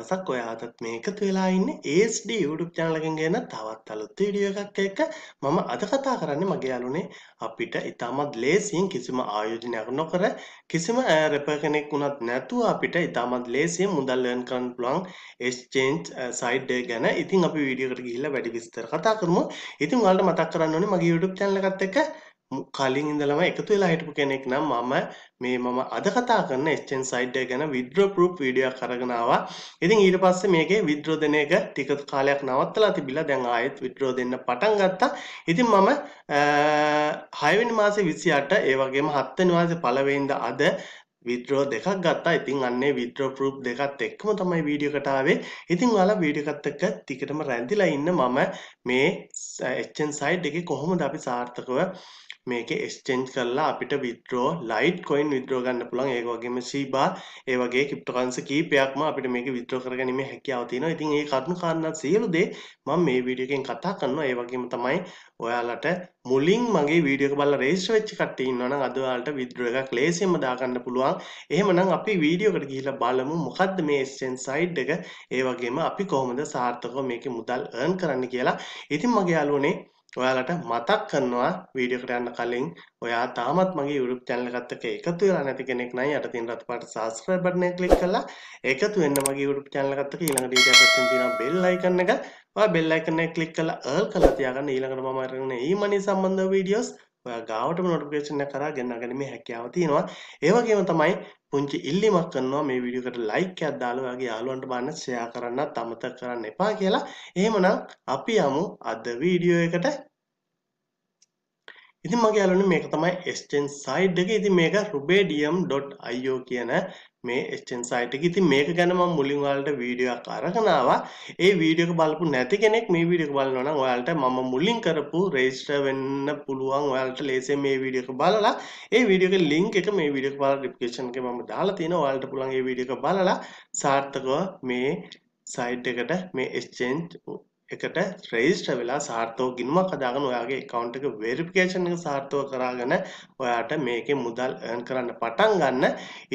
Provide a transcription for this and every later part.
දවසක් ඔයාටත් මේ එකතු වෙලා ඉන්නේ ASD YouTube channel එකෙන් ගෙන තවත් අලුත් වීඩියෝ එකක් එක්ක මම අද කතා කරන්නේ මගේ යාළුවනේ අපිට ඉතාමත් ලේසියෙන් කිසිම ආයෝජනයක් නොකර කිසිම රෙපර් කෙනෙක් වුණත් නැතුව අපිට ඉතාමත් ලේසියෙන් මුදල් earn කරන්න පුළුවන් exchange site එක ගැන ඉතින් අපි වීඩියෝ එකට ගිහිල්ලා වැඩි විස්තර කතා කරමු. ඉතින් ඔයාලට මතක් කරන්න ඕනේ මගේ YouTube channel එකත් එක්ක කලින් ඉඳලම එකතු වෙලා හිටපු කෙනෙක් නම් මම මේ මම අද කතා කරන exchange site එක ගැන withdraw proof වීඩියෝ එකක් අරගෙන ආවා. ඉතින් ඊට පස්සේ මේකේ withdraw දෙන එක ටික කාලයක් නවත්තලා තිබිලා දැන් ආයෙත් withdraw දෙන්න පටන් ගත්තා. ඉතින් මම 6 වෙනි මාසේ 28 ඒ වගේම 7 වෙනි මාසේ පළවෙනිදා අද විද්‍රෝ දෙකක් ගත්තා ඉතින් අන්නේ විද්‍රෝ ප්‍රූප් දෙකත් එක්කම තමයි වීඩියෝ එකට ආවේ ඉතින් ඔයාලා වීඩියෝ එකත් එක්ක ටිකටම රැඳිලා ඉන්න මම මේ exchange site එකේ කොහොමද අපි සාර්ථකව මේක එක්ස්චෙන්ජ් කරලා අපිට විත්‍රෝ ලයිට් කොයින් විත්‍රෝ ගන්න පුළුවන් ඒක වගේම සීබා ඒ වගේ ක්‍රිප්ටෝකරන්සි කීපයක්ම අපිට මේක විත්‍රෝ කරගැනීමේ හැකියාව තියෙනවා. ඉතින් ඒ කරුණු කාරණා සියලු දේ මම මේ වීඩියෝ එකෙන් කතා කරනවා. ඒ වගේම තමයි ඔයාලට මුලින් මගේ වීඩියෝ එක බලලා රෙජිස්ටර් වෙච්ච කට්ටිය ඉන්නවනම් අද ඔයාලට විත්‍රෝ එකක් ලේසියෙන්ම දාගන්න පුළුවන්. එහෙමනම් අපි වීඩියෝ එකට ගිහිල්ලා බලමු මොකද්ද මේ එක්ස්චේන්ජ් සයිට් එක. ඒ වගේම අපි කොහොමද සාර්ථකව මේකේ මුදල් earn කරන්න කියලා. ඉතින් මගේ යාළුවනේ ඔයාලට මතක් කරනවා වීඩියෝ එකට යන්න කලින් ඔයා තාමත් මගේ YouTube channel එකත් එක්ක එකතු වෙලා නැති කෙනෙක් නම් යට තියෙන රතු පාට subscribe button එක click කරලා එකතු වෙන්න මගේ YouTube channel එකත් එක්ක ඊළඟට ඊට පස්සේ තියෙන bell icon එක. ඔයා bell icon එක click කරලා all කරලා තියාගන්න. ඊළඟට මම අරගෙන e-money සම්බන්ධ වීඩියෝස් ඔයා ගාවටම නොටිෆිකේෂන් එක කරා ගෙන්න ගැනීමේ හැකියාව තියෙනවා ඒ වගේම තමයි පුංචි ඉල්ලීමක් කරනවා මේ වීඩියෝ එකට ලයික් එකක් දාලා ඔයාගේ යාළුවන්ට බලන්න ෂෙයා කරන්නත් අමතක කරන්න එපා කියලා. එහෙමනම් අපි යමු අද වීඩියෝ එකට. ඉතින් මගේ යාළුවනේ මේක තමයි exchange site එක. ඉතින් මේක rubidium.io කියන මේ exchange site එක. ඉතින් මේක ගැන මම මුලින් ඔයාලට වීඩියෝ එකක් අරගෙන ආවා. ඒ වීඩියෝ එක බලපු නැති කෙනෙක් මේ වීඩියෝ එක බලනවා නම් ඔයාලට මම මුලින් කරපු register වෙන්න පුළුවන් ඔයාලට ලේසියෙන් මේ වීඩියෝ එක බලලා ඒ වීඩියෝ එකේ link එක මේ වීඩියෝ එක බලලා description එකේ මම දාලා තියෙනවා. ඔයාලට පුළුවන් ඒ වීඩියෝ එක බලලා සාර්ථකව මේ site එකට මේ exchange එකට රෙජිස්ටර් වෙලා සාර්ථක ගිණුමක් හදාගෙන ඔයාගේ account එක verification එක සාර්ථක කරගෙන ඔයාට මේකේ මුදල් earn කරන්න පටන් ගන්න.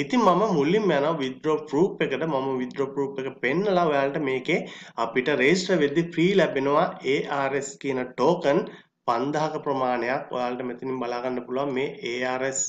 ඉතින් මම මුලින්ම යනවා withdraw proof එකට. මම withdraw proof එක පෙන්නලා ඔයාලට මේකේ අපිට register වෙද්දි free ලැබෙනවා ARS කියන token 5000ක ප්‍රමාණයක් ඔයාලට මෙතනින් බලා ගන්න පුළුවන් මේ ARS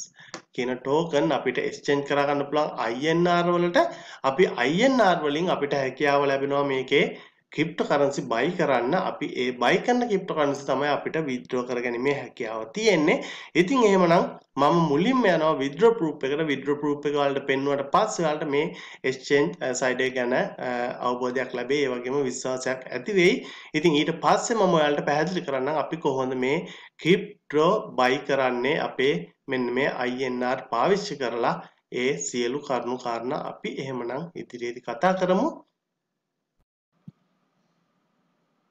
කියන token අපිට exchange කරා ගන්න පුළුවන් INR වලට අපි INR වලින් අපිට හැකියාව ලැබෙනවා මේකේ ක්‍රිප්ටෝකරන්සි බයි කරන්න අපි ඒ බයි කරන ක්‍රිප්ටෝකරන්සි තමයි අපිට විත්ඩ්‍රෝ කරගැනීමේ හැකියාව තියෙන්නේ. ඉතින් එහෙමනම් මම මුලින්ම යනවා විත්ඩ්‍රෝ ප්‍රූෆ් එකට විත්ඩ්‍රෝ ප්‍රූෆ් එක වලට පෙන්වුවට පස්සේ ඔයාලට මේ එක්ස්චේන්ජ් සයිඩ් eh, එක ගැන eh, අවබෝධයක් ලැබෙයි. ඒ වගේම විශ්වාසයක් ඇති වෙයි. ඉතින් ඊට පස්සේ මම ඔයාලට පැහැදිලි කරන්නම් අපි කොහොමද මේ ක්‍රිප්ටෝ බයි කරන්නේ අපේ මෙන්න මේ INR පාවිච්චි කරලා ඒ සියලු කරුණු කාරණා අපි එහෙමනම් ඉදිරියේදී කතා කරමු.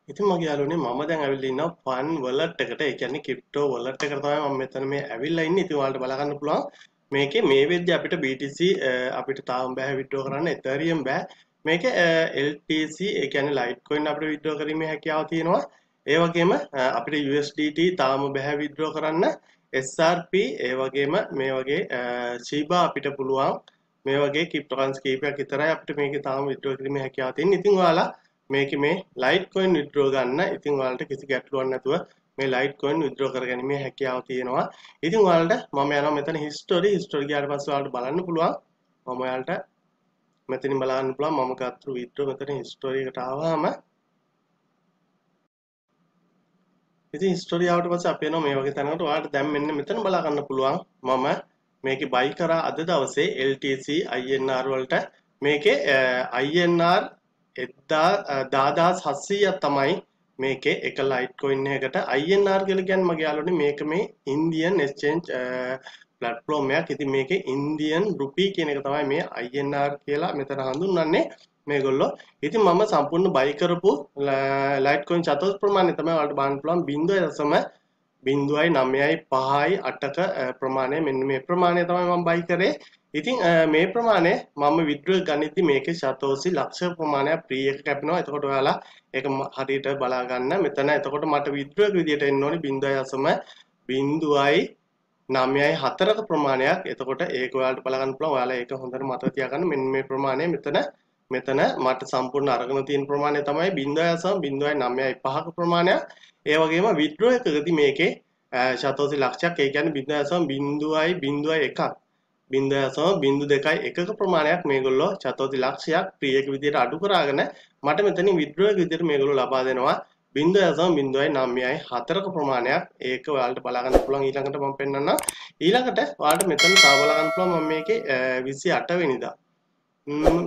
ඉතින් මගේ යාළුවනේ මම දැන් ඇවිල්ලා ඉන්නවා ෆන් වලට් එකට. ඒ කියන්නේ ක්‍රිප්ටෝ වලට් එකට තමයි මම මෙතන මේ ඇවිල්ලා ඉන්නේ. ඉතින් ඔයාලට බලා ගන්න පුළුවන් මේකේ මේ වෙද්දී අපිට BTC අපිට තාම බෑ විත්ඩ්‍රෝ කරන්න Ethereum බෑ. මේක LTC ඒ කියන්නේ Litecoin අපිට විත්ඩ්‍රෝ කිරීමේ හැකියාව තියෙනවා. ඒ වගේම අපිට USDT තාම බෑ විත්ඩ්‍රෝ කරන්න. SRP ඒ වගේම මේ වගේ Shiba අපිට පුළුවන් මේ වගේ ක්‍රිප්ටෝකරන්සි කීපයක් විතරයි අපිට මේකේ තාම විත්ඩ්‍රෝ කිරීමේ හැකියාව තියෙන්නේ. ඉතින් ඔයාලා මේක මේ ලයිට් කොයින් විත්ඩ්‍රෝ ගන්න. ඉතින් ඔයාලට කිසි ගැටලුවක් නැතුව මේ ලයිට් කොයින් විත්ඩ්‍රෝ කරගැනීමේ හැකියාව තියෙනවා. ඉතින් ඔයාලට මම යනවා මෙතන හිස්ටරි හිස්ටරි ගියාට පස්සේ ඔයාලට බලන්න පුළුවන්. මම ඔයාලට මෙතනින් බලන්න පුළුවන්. මම ගත්තු විත්ඩ්‍රෝ මෙතන හිස්ටරි එකට ආවම ඉතින් හිස්ටරි ආවට පස්සේ අපි එනවා මේ වගේ තැනකට. ඔයාලට දැන් මෙන්න මෙතන බලා ගන්න පුළුවන්. මම මේකේ බයි කරා අද දවසේ LTC INR වලට. මේකේ INR එද්දා දාදහස් හස්සීයක් තමයි මේකේ එක ලයිට් කොයින් එකට INR කියලා කියන්නේ මගේ යාළුවනේ මේක මේ ඉන්දියන් එක්ස්චේන්ජ් ප්ලැට්ෆෝම් එකක්. ඉතින් මේකේ ඉන්දියන් රුපී කියන එක තමයි මේ INR කියලා මෙතන හඳුන්වන්නේ මේගොල්ලෝ. ඉතින් මම සම්පූර්ණ බයි කරපු ලයිට් කොයින් චතුස් ප්‍රමාණය තමයි ඔයාලට බලන්න පුළුවන් 0.0.9යි 9යි 5යි 8ක ප්‍රමාණය මෙන්න මේ ප්‍රමාණය තමයි මම බයි කරේ. ඉතින් මේ ප්‍රමාණය මම විඩ්‍රෝ ගනිද්දි මේකේ සතෝසි ලක්ෂ ප්‍රමාණයක් ප්‍රී එක කැපෙනවා. එතකොට ඔයාලා ඒක හරියට බලා ගන්න. මෙතන එතකොට මට විඩ්‍රෝ එක විදියට එන්න ඕනේ 0.0යි 9යි 4ක ප්‍රමාණයක්. එතකොට ඒක ඔයාලට බලා ගන්න පුළුවන්. ඔයාලා ඒක හොඳට මතක තියාගන්න. මෙන්න මේ ප්‍රමාණය මෙතන මෙතන මට සම්පූර්ණ අරගෙන තියෙන ප්‍රමාණය තමයි 0.0.9ක ප්‍රමාණයක්. ඒ වගේම විත්ඩ්‍රෝ එකකදී මේකේ ශතෝසි ලක්ෂයක් ඒ කියන්නේ 0.0.01ක් 0.02යි එකක ප්‍රමාණයක් මේගොල්ලෝ ශතෝසි ලක්ෂයක් ප්‍රියක විදිහට අඩු කරාගෙන මට මෙතනින් විත්ඩ්‍රෝ එක විදිහට මේගොල්ලෝ ලබා දෙනවා. බින්දුව ඇසම බින්දුවයි නම්යයි හතරක ප්‍රමාණයක්. ඒක ඔයාලට බලාගන්න පුළුවන්. ඊළඟට මම පෙන්වන්නම් ඊළඟට ඔයාලට මෙතන තව බලගන්න පුළුවන් මම මේකේ 28 වෙනිදා.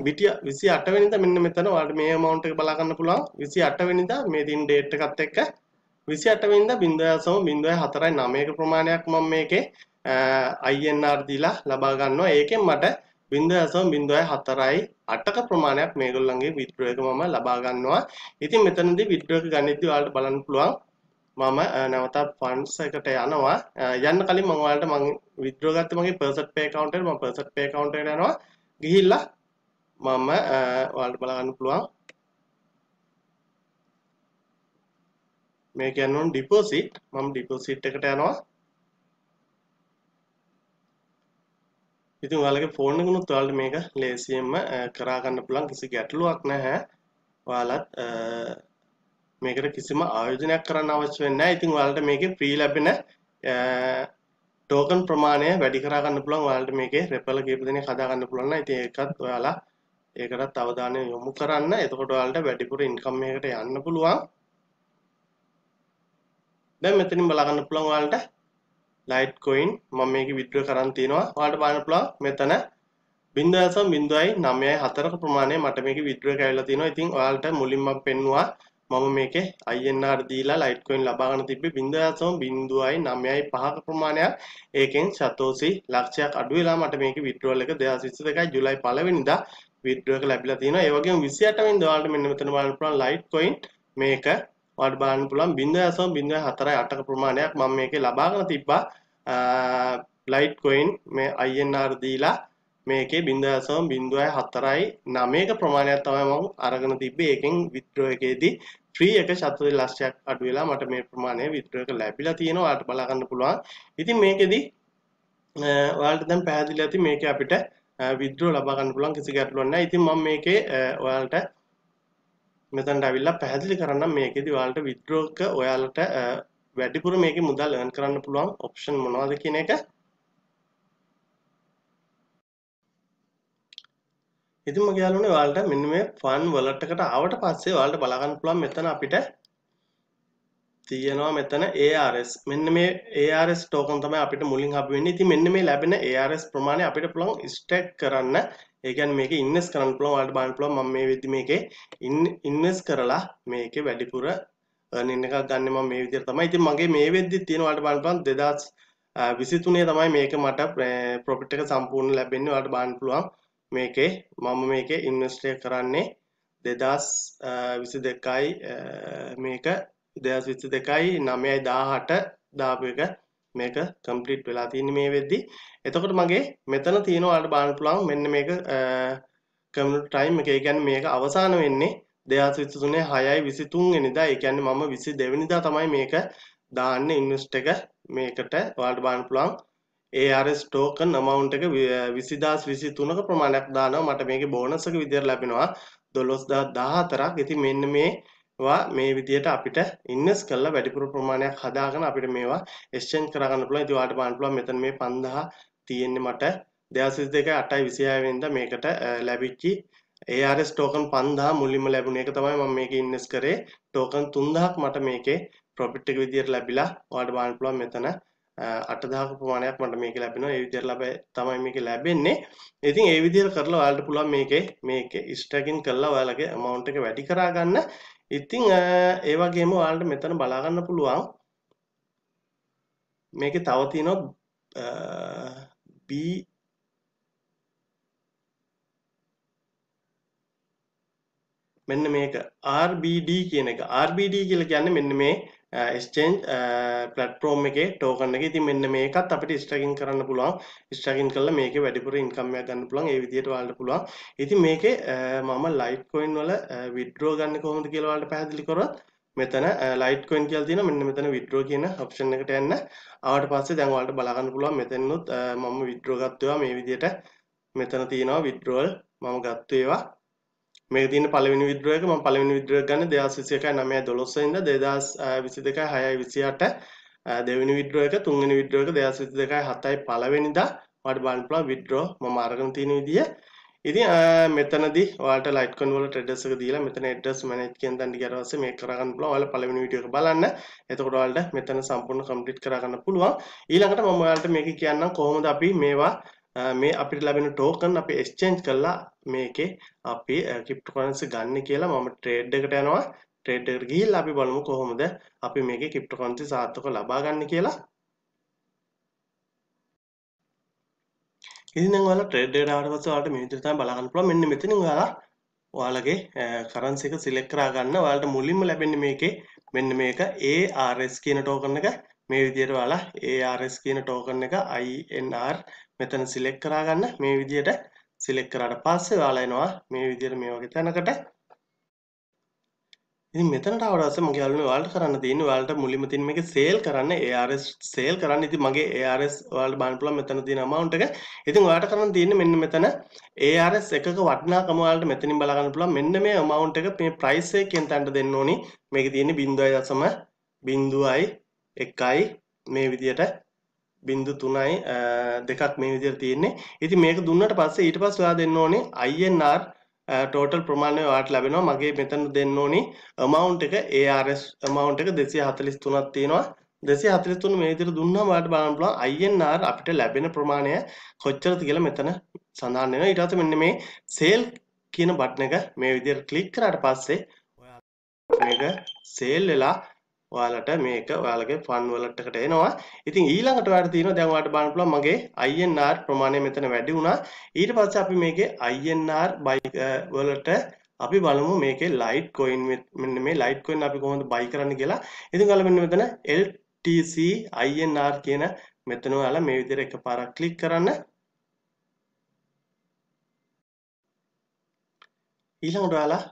විටිය 28 වෙනිදා මෙන්න මෙතන ඔයාලට මේ amount එක බලා ගන්න පුළුවන්. 28 වෙනිදා මේ දින date එකත් එක්ක. 28 වෙනිදා 0.0.4යි ප්‍රමාණයක් මම මේකේ. INR දීලා ලබා ගන්නවා. ඒකෙන් මට බින්දුව ඇසම බින්දුවයි හතරයි අටක ප්‍රමාණයක් මේගොල්ලන්ගේ විත්ඩ්‍රෝ එක මම ලබා ගන්නවා. ඉතින් මෙතනදී විත්ඩ්‍රෝ එක ගනිද්දී ඔයාලට බලන්න පුළුවන්. මම නැවතත් ෆන්ඩ්ස් එකට යනවා. යන්න කලින් මම ඔයාලට මම විත්ඩ්‍රෝ ගත්ත මගේ පර්සන්ට් පේ account එකට මම පර්සන්ට් පේ account එකට යනවා. ගිහිල්ලා මම ඔයාලට බලන්න පුළුවන්. මේ කියන්නේ ඩිපොසිට් මම ඩිපොසිට් එකට යනවා. ඉතින් ඔයාලගේ ෆෝන් එකනුත් ඔයාලට මේක ලේසියෙන්ම කරා ගන්න පුළුවන් කිසි ගැටලුවක් නැහැ. ඔයාලත් මේකට කිසිම ආයෝජනයක් කරන්න අවශ්‍ය වෙන්නේ නැහැ. ඉතින් ඔයාලට මේකේ ෆ්‍රී ලැබෙන ටෝකන් ප්‍රමාණය වැඩි කරා ගන්න පුළුවන්. ඔයාලට මේකේ රෙපල් කීප දෙනෙක් හදා ගන්න පුළුවන් නම් ඉතින් ඒකත් ඔයාලා ඒකටත් අවධානය යොමු කරන්න. එතකොට ඔයාලට වැඩිපුර ඉන්කම් එකකට යන්න පුළුවන්. දැන් මෙතනින් බලා ගන්න පුළුවන් ඔයාලට ලයිට් කොයින් මම මේක විඩ්‍රෝ කරන් තියෙනවා ඔයාලට බලන්න පුළුවන් මෙතන 0.0.9යි 4ක ප්‍රමාණය මට මේක විඩ්‍රෝ කරලා තියෙනවා ඉතින් ඔයාලට මුලින්ම පෙන්නවා. මම මේකේ INR දීලා ලයිට් කොයින් ලබා ගන්න තිබ්බේ 0.0.9යි 5ක ප්‍රමාණයක්. ඒකෙන් සතෝසි ලක්ෂයක් අඩු වෙලා මට මේකේ විඩ්‍රෝල් එක 2022යි ජූලයි 1 වෙනිදා විඩ්‍රෝ එක ලැබිලා තියෙනවා ඒ වගේම 28 වෙනිදා ඔයාලට මෙන්න මෙතන බලන්න පුළුවන් ලයිට් කොයින් මේක ඔයාලට බලන්න පුළුවන්. 0.0.48ක ප්‍රමාණයක් මම මේකේ ලබාගෙන තිබ්බා. ලයිට් කොයින් මේ INR දීලා මේකේ 0.04යි 9ක ප්‍රමාණයක් තමයි මම අරගෙන තිබ්බේ. ඒකෙන් විත්ඩ්‍රෝ එකේදී ෆ්‍රී එක ශතවල ලක්ෂයක් අඩු වෙලා මට මේ ප්‍රමාණය විත්ඩ්‍රෝ එක ලැබිලා තියෙනවා. ඔයාලට බලා ගන්න පුළුවන්. ඉතින් මේකෙදි ඔයාලට දැන් පැහැදිලි ඇති මේකේ අපිට විත්ඩ්‍රෝ ලබා ගන්න පුළුවන් කිසි ගැටලුවක් නැහැ. ඉතින් මම මේකේ ඔයාලට මෙතනට ඇවිල්ලා පැහැදිලි කරන්නම් මේකෙදි ඔයාලට විත්ඩ්‍රෝ එක ඔයාලට වැඩිපුර මේකේ මුදල් earn කරන්න පුළුවන් ඔප්ෂන් මොනවද කියන එක. ඉතින් මගේ යාළුවනේ ඔයාලට මෙන්න මේ ෆන් වලට් එකට ආවට පස්සේ ඔයාලට බලා ගන්න පුළුවන් මෙතන අපිට තියෙනවා මෙතන ARS මෙන්න මේ ARS ටෝකන් තමයි අපිට මුලින් හම්බ වෙන්නේ. ඉතින් මෙන්න මේ ලැබෙන ARS ප්‍රමාණය අපිට පුළුවන් ස්ටේක් කරන්න ඒ කියන්නේ මේක ඉන්වෙස්ට් කරන්න පුළුවන් ඔයාලට බලන්න පුළුවන් මම මේ වෙද්දි මේකේ ඉන්වෙස්ට් කරලා මේකේ වැඩිපුර earning එකක් ගන්න මම මේ විදිහට තමයි. ඉතින් මගේ මේ වෙද්දි තියෙන ඔයාලට බලන්න පුළුවන් 2023 තමයි මේක මට ප්‍රොෆිට් එක සම්පූර්ණ ලැබෙන්නේ ඔයාලට බලන්න පුළුවන්. මේකේ මම මේකේ ඉන්වෙස්ට් කරන්නේ 2022යි මේක 2022යි 9යි 18 දාපු එක මේක කම්ප්ලීට් වෙලා තියෙන්නේ මේ වෙද්දි. එතකොට මගේ මෙතන තියෙනවා ඔයාලට බලන්න පුළුවන් මෙන්න මේක කමියුනිටි ටයිම් එක. ඒ කියන්නේ මේක අවසාන වෙන්නේ 2023 6යි 23 වෙනිදා. ඒ කියන්නේ මම 22 වෙනිදා තමයි මේක දාන්නේ ඉන්වෙස්ට් එක මේකට ඔයාලට බලන්න පුළුවන්. ARS token amount එක 20023ක ප්‍රමාණයක් දානවා. මට මේකේ බෝනස් එක විදියට ලැබෙනවා 12014ක්. ඉතින් මෙන්න මේ වා මේ විදියට අපිට ඉන්වෙස්ට් කරලා වැඩිපුර ප්‍රමාණයක් හදාගෙන අපිට මේවා එක්ස්චේන්ජ් කරගන්න පුළුවන්. ඉතින් ඔයාලට බලන්න පුළුවන් මෙතන මේ 5000 තියෙන්නේ මට 2022 8යි 26 වෙනිදා මේකට ලැබිච්චි ARS ටෝකන් 5000 මුලින්ම ලැබුණ එක තමයි මම මේකේ ඉන්වෙස්ට් කරේ. ටෝකන් 3000ක් මට මේකේ ප්‍රොෆිට් එක විදියට ලැබිලා ඔයාලට බලන්න පුළුවන් මෙතන 8000ක ප්‍රමාණයක් මට මේක ලැබෙනවා. ඒ විදිහට ලැබෙ තමයි මේක ලැබෙන්නේ. ඉතින් ඒ විදිහට කරලා ඔයාලට පුළුවන් මේකේ මේකේ ස්ටැකින් කරලා ඔයාලගේ amount එක වැඩි කරා ගන්න. ඉතින් ඒ වගේම ඔයාලට මෙතන බලා ගන්න පුළුවන්. මේකේ තව තියෙනවා B මෙන්න මේක. RBD කියන එක. RBD කියලා කියන්නේ මෙන්න මේ exchange platform එකේ token එක. ඉතින් මෙන්න මේකත් අපිට stacking කරන්න පුළුවන්. stacking කරලා මේකේ වැඩිපුර income එකක් ගන්න පුළුවන්. ඒ විදිහට ඔයාලට පුළුවන්. ඉතින් මේකේ මම Litecoin වල withdraw ගන්න කොහොමද කියලා ඔයාලට පැහැදිලි කරොත් මෙතන Litecoin කියලා තියෙනවා. මෙන්න මෙතන withdraw කියන option එකට යන්න. ආවට පස්සේ දැන් ඔයාලට බලා ගන්න පුළුවන් මෙතනොත් මම withdraw ගත්තා මේ විදිහට මෙතන තියෙනවා withdrawal මම ගත්ත ඒවා මේක තියෙන පළවෙනි විඩ්‍රෝ එක මම පළවෙනි විඩ්‍රෝ එක ගන්න. 2021 9 12 වෙනිදා 2022 6 28 දෙවෙනි විඩ්‍රෝ එක තුන්වෙනි විඩ්‍රෝ එක 2022 7යි පළවෙනිදා ඔයාලට බලන්න පුළුවන් විඩ්‍රෝ මම අරගෙන තියෙන විදිය. ඉතින් මෙතනදී ඔයාලට ලයිට්කොයින් වල ට්‍රේඩර්ස් එක දීලා මෙතන ඇඩ්‍රස් මැනේජ් කියන තැනට ගියාට පස්සේ මේක කරගන්න පුළුවන්. ඔයාලා පළවෙනි වීඩියෝ එක බලන්න. එතකොට ඔයාලට මෙතන සම්පූර්ණ කම්ප්ලීට් කරගන්න පුළුවන්. ඊළඟට මම ඔයාලට මේක කියන්නම් කොහොමද අපි මේවා මේ අපිට ලැබෙන ටෝකන් අපි එක්ස්චේන්ජ් කරලා මේකේ අපි ක්‍රිප්ටෝ කරන්සි ගන්න කියලා මම ට්‍රේඩ් එකට යනවා. ට්‍රේඩ් එකට ගිහිල්ලා අපි බලමු කොහොමද අපි මේකේ ක්‍රිප්ටෝ කරන්සි සාර්ථකව ලබා ගන්න කියලා. ඉතින් දැන් ඔයාලා ට්‍රේඩ් එකට ආවට පස්සේ ඔයාලට මේ විදිහට තමයි බලා ගන්න පුළුවන්. මෙන්න මෙතනින් ඔයාලා ඔයාලගේ කරන්සි එක සිලෙක්ට් කරා ගන්න. ඔයාලට මුලින්ම ලැබෙන්නේ මේකේ මෙන්න මේක ARS කියන ටෝකන් එක. මේ විදිහට ඔයාලා ARS කියන ටෝකන් එක INR මෙතන සිලෙක්ට් කරා ගන්න මේ විදිහට සිලෙක්ට් කරාට පස්සේ ඔයාලා එනවා මේ විදිහට මේ වගේ තැනකට ඉතින් මෙතනට ආවට පස්සේ මගේ යාළුවනේ ඔයාලට කරන්න තියෙන්නේ ඔයාලට මුලින්ම තියෙන මේක සේල් කරන්න ARS සේල් කරන්න. ඉතින් මගේ ARS ඔයාලට බලන්න පුළුවන් මෙතන තියෙන amount එක. ඉතින් ඔයාලට කරන්න තියෙන්නේ මෙන්න මෙතන ARS එකක වටිනාකම ඔයාලට මෙතනින් බලා ගන්න පුළුවන්. මෙන්න මේ amount එක මේ price එක කියන තැනට දෙන්න ඕනි. මේකේ තියෙන්නේ 0.01යි මේ විදිහට බින්දු තුනයි දෙකක් මේ විදිහට තියෙන්නේ. ඉතින් මේක දුන්නට පස්සේ ඊට පස්සේ ඔයා දෙන්න ඕනේ INR ටෝටල් ප්‍රමාණය ඔයාට ලැබෙනවා. මගේ මෙතන දෙන්න ඕනි amount එක ARS amount එක 243ක් තියෙනවා. 243 මේ විදිහට දුන්නාම ඔයාලට බලන්න පුළුවන් INR අපිට ලැබෙන ප්‍රමාණය කොච්චරද කියලා මෙතන සඳහන් වෙනවා. ඊට පස්සේ මෙන්න මේ sale කියන බටන් එක මේ විදිහට ක්ලික් කරාට පස්සේ ඔයාලා මේක sale වෙලා ඔයාලට මේක ඔයාලගේ ෆන් වලට් එකට එනවා. ඉතින් ඊළඟට ඔයාලට තියෙනවා දැන් ඔයාලට බලන්න පුළුවන් මගේ INR ප්‍රමාණය මෙතන වැඩි වුණා. ඊට පස්සේ අපි මේකේ INR බයි වලට අපි බලමු මේකේ ලයිට් කොයින් මෙන්න මේ ලයිට් කොයින් අපි කොහොමද බයි කරන්න කියලා. ඉතින් ඔයාලා මෙන්න මෙතන LTC INR කියන මෙතන ඔයාලා මේ විදිහට එකපාරක් ක්ලික් කරන්න. ඊළඟට ඔයාලා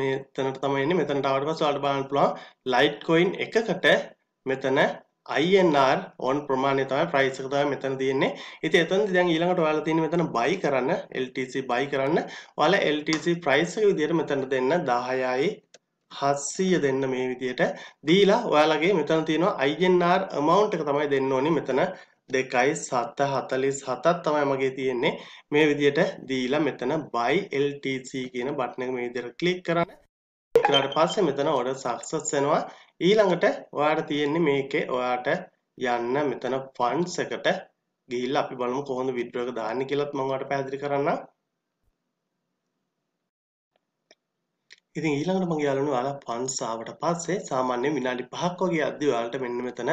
මෙතනට තමයි එන්නේ මෙතනට ආවට පස්සේ ඔයාලට බලන්න පුළුවන් Litecoin එකකට මෙතන INR ඕන් ප්‍රමාණය තමයි ප්‍රයිස් එක තමයි මෙතන තියෙන්නේ. ඉතින් එතනදී දැන් ඊළඟට ඔයාලා තියෙන්නේ මෙතන buy කරන්න LTC buy කරන්න. ඔයාලා LTC ප්‍රයිස් එක විදිහට මෙතන දෙන්න 10යි 700 දෙන්න මේ විදිහට දීලා ඔයාලගේ මෙතන තියෙනවා INR amount එක තමයි දෙන්න ඕනි මෙතන දෙකයි සත හතලිස් හතත් තමයි මගේ තියෙන්නේ. මේ විදියට දීලා මෙතන buy LTC කියන බටන් එක මේ විදියට ක්ලික් කරන්න. කරාට පස්සේ මෙතන order success වෙනවා. ඊළඟට ඔයාට තියෙන්නේ මේකේ ඔයාට යන්න මෙතන funds එකට ගිහිල්ලා අපි බලමු කොහොමද withdraw එක දාන්නේ කියලාත් මම ඔයාලට පැහැදිලි කරන්නම්. ඉතින් ඊළඟට මගේ යාළුවනේ ඔයාලා funds ආවට පස්සේ සාමාන්‍යයෙන් විනාඩි 5ක් වගේ යද්දි ඔයාලට මෙන්න මෙතන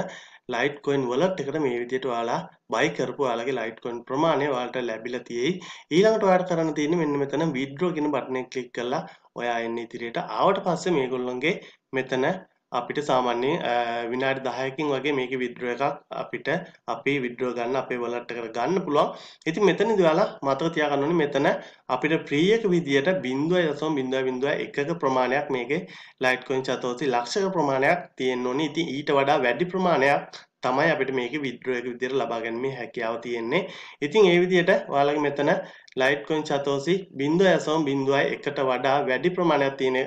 ලයිට් කොයින් වලට් එකට මේ විදිහට ඔයාලා බයි කරපු ඔයාලගේ ලයිට් කොයින් ප්‍රමාණය ඔයාලට ලැබිලා තියෙයි. ඊළඟට ඔයාලට කරන්න තියෙන්නේ මෙන්න මෙතන withdraw කියන බටන් එක ක්ලික් කරලා ඔයා එන්නේ ඉදිරියට ආවට පස්සේ මේගොල්ලන්ගේ මෙතන අපිට සාමාන්‍යයෙන් විනාඩි 10කින් වගේ මේකේ විත්ඩ්‍රෝ එකක් අපිට අපි විත්ඩ්‍රෝ ගන්න අපේ වලට් එකට ගන්න පුළුවන්. ඉතින් මෙතනදී ඔයාලා මතක තියාගන්න ඕනේ මෙතන අපිට ෆ්‍රී එක විදියට 0.0.01ක ප්‍රමාණයක් මේකේ ලයිට්කොයින් සතෝසි ලක්ෂක ප්‍රමාණයක් තියෙන්න ඕනේ. ඉතින් ඊට වඩා වැඩි ප්‍රමාණයක් තමයි අපිට මේකේ විත්ඩ්‍රෝ එක විදියට ලබා ගැනීමේ හැකියාව තියෙන්නේ. ඉතින් ඒ විදියට ඔයාලගේ මෙතන ලයිට්කොයින් සතෝසි 0.01ට වඩා වැඩි ප්‍රමාණයක් තියෙන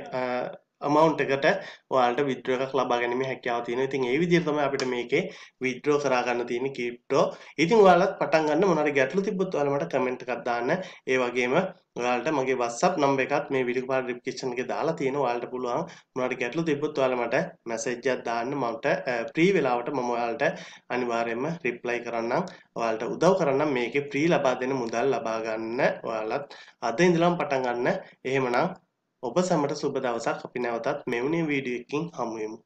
amount එකට ඔයාලට withdraw එකක් ලබා ගැනීමේ හැකියාව තියෙනවා. ඉතින් ඒ විදිහට තමයි අපිට මේකේ withdraw කරා ගන්න තියෙන්නේ crypto. ඉතින් ඔයාලත් පටන් ගන්න මොනවාරි ගැටලු තිබ්බොත් ඔයාලා මට comment එකක් දාන්න. ඒ වගේම ඔයාලට මගේ WhatsApp number එකත් මේ වීඩියෝ පාර description එකේ දාලා තියෙනවා. ඔයාලට පුළුවන් මොනවාරි ගැටලු තිබ්බොත් ඔයාලා මට message එකක් දාන්න. මට free වෙලාවට මම ඔයාලට අනිවාර්යයෙන්ම reply කරන්නම්. ඔයාලට උදව් කරන්නම් මේකේ free ලබා දෙන මුදල් ලබා ගන්න. ඔයාලත් අද ඉඳලම පටන් ගන්න. එහෙමනම් ඔබ සැමට සුබ දවසක්. අපි නැවතත් මෙවැනි වීඩියෝ එකකින් හමු වෙමු.